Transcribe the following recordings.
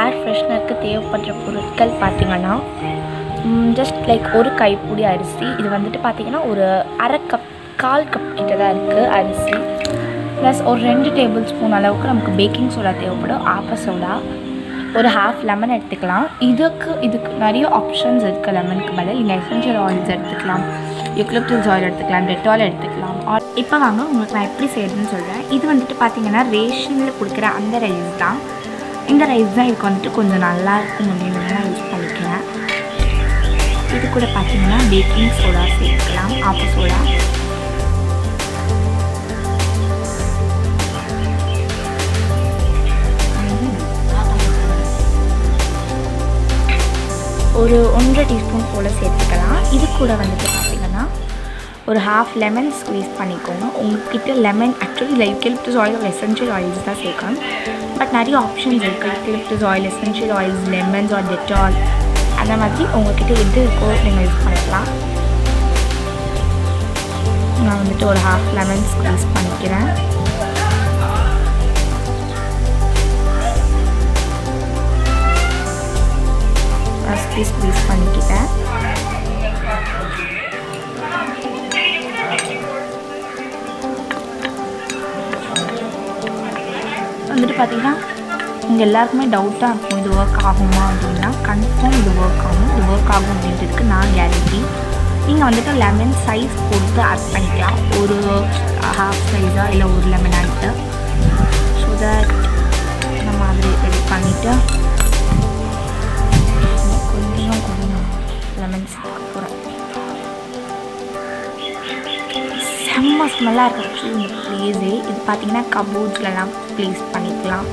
ஏர் ஃப்ரெஷ்னருக்கு தேவைப்படுற பொருட்கள் பார்த்திங்கன்னா ஜஸ்ட் லைக் ஒரு கைப்பூடி அரிசி. இது வந்துட்டு பார்த்திங்கன்னா ஒரு அரை கப் கால் கப் கிட்ட தான் இருக்குது அரிசி. ப்ளஸ் ஒரு ரெண்டு டேபிள் ஸ்பூன் அளவுக்கு நமக்கு பேக்கிங் சோடா தேவைப்படும். ஆப்ப சோடா ஒரு ஹாஃப் லெமன் எடுத்துக்கலாம். இதுக்கு இதுக்கு நிறைய ஆப்ஷன்ஸ் இருக்குது லெமனுக்கு பதில் நீங்கள் எசென்ஷியல் ஆயில்ஸ் எடுத்துக்கலாம். யூக்லிப்டல்ஸ் ஆயில் எடுத்துக்கலாம். டெட்டால் எடுத்துக்கலாம். ஆர் இப்போ வாங்க உங்களுக்கு நான் எப்படி செய்யறதுன்னு சொல்கிறேன் இது வந்துட்டு பார்த்தீங்கன்னா ரேஷனில் கொடுக்குற அந்த ரைஸ் தான். இந்த ரைஸ் தான் இதுக்கு வந்துட்டு கொஞ்சம் நல்லா இருக்கும் அப்படின்னு நான் யூஸ் பண்ணிக்கிறேன். இது கூட பார்த்தீங்கன்னா பேக்கிங் சோடா சேர்க்கலாம் ஆப்ப சோடா ஒரு ஒன்றரை டீஸ்பூன் போல் சேர்த்துக்கலாம். இது கூட வந்துட்டு பார்த்திங்கன்னா ஒரு ஹாஃப் லெமன் ஸ்க்வீஸ் பண்ணிக்கோங்க. உங்ககிட்ட லெமன் ஆக்சுவலி இல்லை யூக்கலிப்டஸ் ஆயில் எசென்ஷியல் ஆயில்ஸ் தான் சேர்க்கணும் பட் நிறைய ஆப்ஷன்ஸ் இருக்குது eucalyptus oil essential oils lemons or Dettol அந்த மாதிரி உங்ககிட்ட எது இருக்கோ நீங்கள் யூஸ் பண்ணிக்கலாம். நான் வந்துட்டு ஒரு ஹாஃப் லெமன் ஸ்க்வீஸ் பண்ணிக்கிறேன். ஃபஸ்ட்டு ஸ்க்வீஸ் பண்ணிக்கிட்டேன். வந்துட்டு பார்த்தீங்கன்னா இங்கே எல்லாருக்குமே டவுட்டாக இருக்கும் இது ஒர்க் ஆகுமா அப்படின்னா கன்ஃபார்ம் இது ஒர்க் ஆகும் இது ஒர்க் ஆகும் அப்படின்றதுக்கு நான் கேரண்டி நீங்கள் வந்துட்டு லெமன் சைஸ் பொறுத்து ஆட் பண்ணிக்கலாம். ஒரு ஹாஃப் சைஸாக இல்லை ஒரு லெமன் ஆகிட்டு ஸோ தட் இந்த மாதிரி ரெடி பண்ணிவிட்டு கொஞ்சம் கொஞ்சம் லெமன் சேர்க்க போகிறேன் செம்ம ஸ்மெல்லாக இருக்குது ஆக்சுவலி இந்த ப்ளேஸே இது பார்த்தீங்கன்னா கபோர்ட்ஸ்லலாம் ப்ளேஸ் பண்ணிக்கலாம்.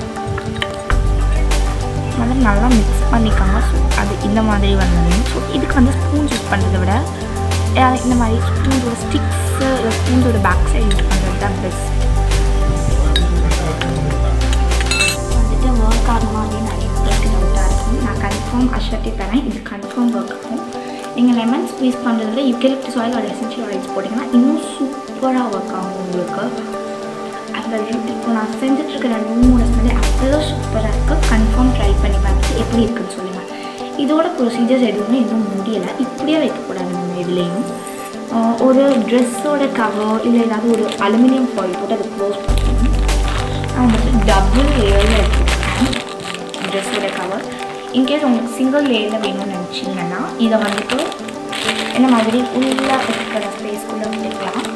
மாதிரி நல்லா மிக்ஸ் பண்ணிக்காங்க. ஸோ அது இந்த மாதிரி வந்தது ஸோ இதுக்கு வந்து ஸ்பூன்ஸ் யூஸ் பண்ணுறதை விட இந்த மாதிரி ஸ்பூன்ஸோட ஸ்டிக்ஸு இல்லை ஸ்பூன்ஸோட பேக் சைடு யூஸ் பண்ணுறது தான் பெஸ்ட் வந்துட்டு ஒர்க் ஆகுமா அப்படின்னு நிறைய பேருக்கு டவுட்டாக இருக்கும் நான் கன்ஃபார்ம் அஷர்ட்டி தரேன். இது கன்ஃபார்ம் ஒர்க் ஆகும். நீங்கள் லெமன் ஸ்பீஸ் பண்ணுறதுல யூக்கலிப்டஸ் ஆயில் ஒரு எசென்ஷியல் ஆயில்ஸ் போட்டிங்கன்னா இன்னும் சூப்பராக ஒர்க் ஆகும் உங்களுக்கு? அந்த இப்போ நான் செஞ்சுட்ருக்கிற மூணு ஸ்மெல்லு அவ்வளோ சூப்பராக இருக்குது கன்ஃபார்ம் ட்ரை பண்ணி பார்த்துட்டு எப்படி இருக்குன்னு சொல்லுங்கள் இதோட ப்ரொசீஜர்ஸ் எதுவுமே இன்னும் முடியலை. இப்படியே வைக்கக்கூடாது நம்ம இதுலேயும். ஒரு ட்ரெஸ்ஸோட கவர் இல்லை ஏதாவது ஒரு அலுமினியம் ஃபாயில் போட்டு அதை க்ளோஸ் பண்ணணும். நான் வந்துட்டு டபுள் லேயரில் எடுத்துருக்கேன் ட்ரெஸ்ஸோட கவர் இன்கேஸ் உங்களுக்கு சிங்கிள் லேயரில் வேணும்னு நினச்சிங்கன்னா இதை வந்துட்டு என்ன மாதிரி ஃபுல்லாக இருக்கிற ஸ்பேஸ்க்குள்ளே வந்துக்கலாம்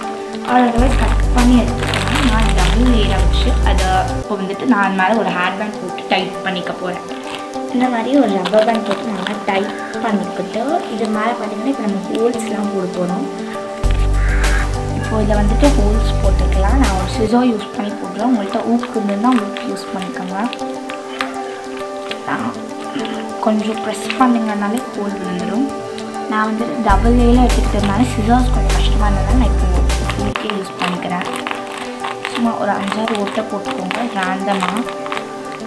அழகாக கட் பண்ணி எடுத்துக்கலாம் நான் டபுள் லேயராக வச்சு அதை இப்போ வந்துட்டு நான் மேலே ஒரு ஹேர் பேண்ட் போட்டு டைட் பண்ணிக்க போகிறேன் இந்த மாதிரி ஒரு ரப்பர் பேண்ட் போட்டு நல்லா டைட் பண்ணிக்கிட்டு இது மேலே பார்த்தீங்கன்னா இப்போ நம்ம ஹோல்ஸ்லாம் போட போகிறோம் இப்போ இதில் வந்துட்டு ஹோல்ஸ் போட்டுக்கலாம். நான் ஒரு சிசோ யூஸ் பண்ணி போடுறேன். உங்கள்கிட்ட ஊக்கு இருந்ததுன்னா ஊக்கு யூஸ் பண்ணிக்கோங்க. கொஞ்சம் ப்ரெஸ் பண்ணுங்கனாலே ஹோல் வந்துடும். நான் வந்துட்டு டபுள் ஏல எடுத்துக்கிட்டதுனால சிசோஸ் கொஞ்சம் கஷ்டமாக இருந்ததுனால லைட்டாக போட்டுக்கோங்க ரேண்டமாக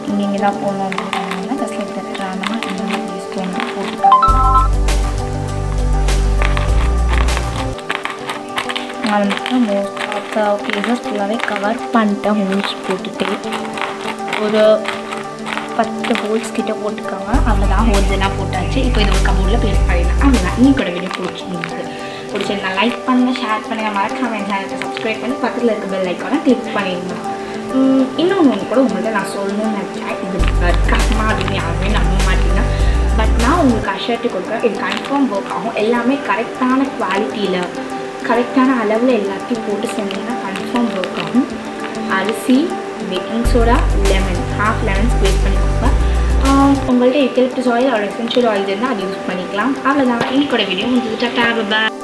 இங்கே இங்கே தான் போகணும் அப்படின்னா ஜஸ்ட் லைக் தட் ரேண்டமாக இந்த மாதிரி போட்டுக்கோங்க. நான் வந்துட்டு மோஸ்ட் ஆஃப் த பிளேசஸ் ஃபுல்லாகவே கவர் பண்ணிட்டேன் ஹோல்ஸ் போட்டுட்டு ஒரு பத்து ஹோல்ஸ் கிட்டே போட்டுக்கோங்க. அவ்வளோதான் ஹோல்ஸ் எல்லாம் போட்டாச்சு. இப்போ இது ஒரு கபோர்டில் பேஸ் பண்ணிடலாம். அவ்வளோதான் நீ கூட வீடியோ பிடிச்சிருந்தது. பிடிச்சிருந்தா லைக் பண்ணுங்கள் ஷேர் பண்ணுங்கள் மறக்காம என் சேனலுக்கு சப்ஸ்கிரைப் பண்ணி பக்கத்தில் இருக்க பெல் ஐக்கானை கிளிக் பண்ணிடுங்க. இன்னொன்று ஒன்று கூட உங்கள்கிட்ட நான் சொல்லணும்னு நினச்சேன் இது கஷ்டமாக அப்படின்னு யாருமே நம்ப மாட்டீங்க பட் நான் உங்களுக்கு அஷர்ட்டு கொடுக்குறேன் இது கன்ஃபார்ம் ஒர்க் ஆகும் எல்லாமே கரெக்டான குவாலிட்டியில் கரெக்டான அளவில் எல்லாத்தையும் போட்டு செஞ்சீங்கன்னா கன்ஃபார்ம் ஒர்க் ஆகும். அரிசி baking soda lemon half lemon squeeze பண்ணிக்கோங்க. உங்கள்கிட்ட உங்கள்ட்ட ஆயில் ஒரு எசென்ஷியல் ஆயில் இருந்தால் அது யூஸ் பண்ணிக்கலாம் அவ்வளோதான் இன்னைக்கோட வீடியோ முடிஞ்சு டாட்டா பாய்